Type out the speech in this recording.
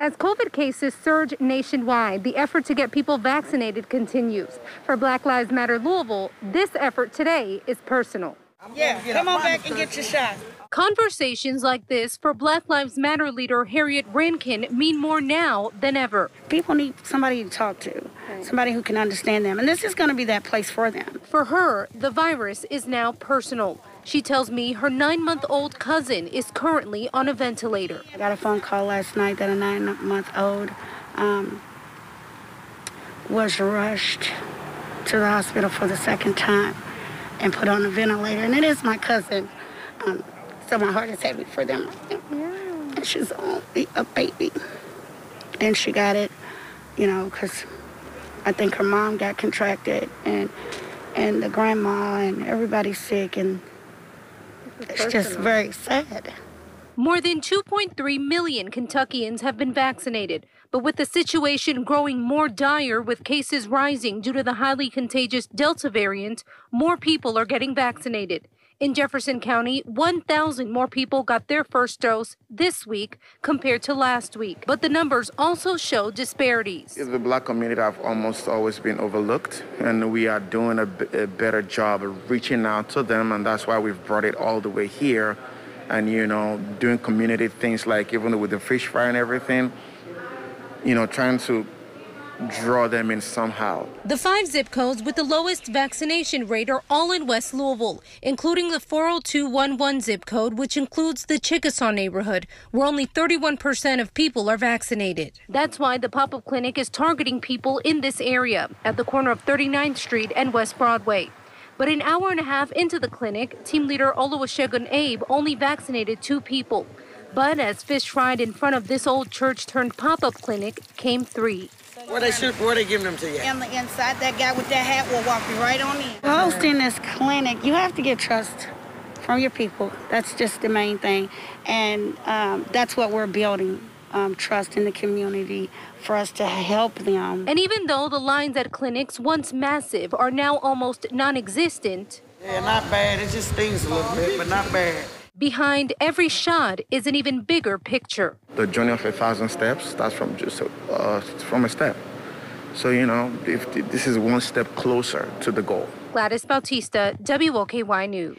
As COVID cases surge nationwide, the effort to get people vaccinated continues. For Black Lives Matter Louisville, this effort today is personal. Yeah, come on back and get your shot. Conversations like this for Black Lives Matter leader Harriet Rankin mean more now than ever. People need somebody to talk to, somebody who can understand them, and this is going to be that place for them. For her, the virus is now personal. She tells me her nine month old cousin is currently on a ventilator. I got a phone call last night that a nine month old um, was rushed to the hospital for the second time and put on a ventilator. And it is my cousin. Um, so my heart is heavy for them. And she's only a baby. And she got it, you know, because I think her mom got contracted and and the grandma and everybody's sick and it's just very sad. More than 2.3 million Kentuckians have been vaccinated, but with the situation growing more dire with cases rising due to the highly contagious Delta variant, more people are getting vaccinated. In Jefferson County, 1,000 more people got their first dose this week compared to last week. But the numbers also show disparities. The black community have almost always been overlooked, and we are doing a, better job of reaching out to them, and that's why we've brought it all the way here. And, you know, doing community things like even with the fish fry and everything, you know, trying to draw them in somehow. The five zip codes with the lowest vaccination rate are all in West Louisville, including the 40211 zip code, which includes the Chickasaw neighborhood, where only 31% of people are vaccinated. That's why the pop up clinic is targeting people in this area at the corner of 39th Street and West Broadway. But an hour and a half into the clinic, team leader Oluwasegun Abe only vaccinated two people. But as fish fried in front of this old church turned pop up clinic came three. Where they shoot, where they giving them to you? On the inside, that guy with that hat will walk you right on in. Hosting this clinic, you have to get trust from your people. That's just the main thing. And um, that's what we're building. Um, trust in the community for us to help them. And even though the lines at clinics, once massive, are now almost non existent. Yeah, not bad. It just stings a little bit, but not bad. Behind every shot is an even bigger picture. The journey of a thousand steps starts from just a, uh, from a step. So, you know, if this is one step closer to the goal. Gladys Bautista, WLKY News.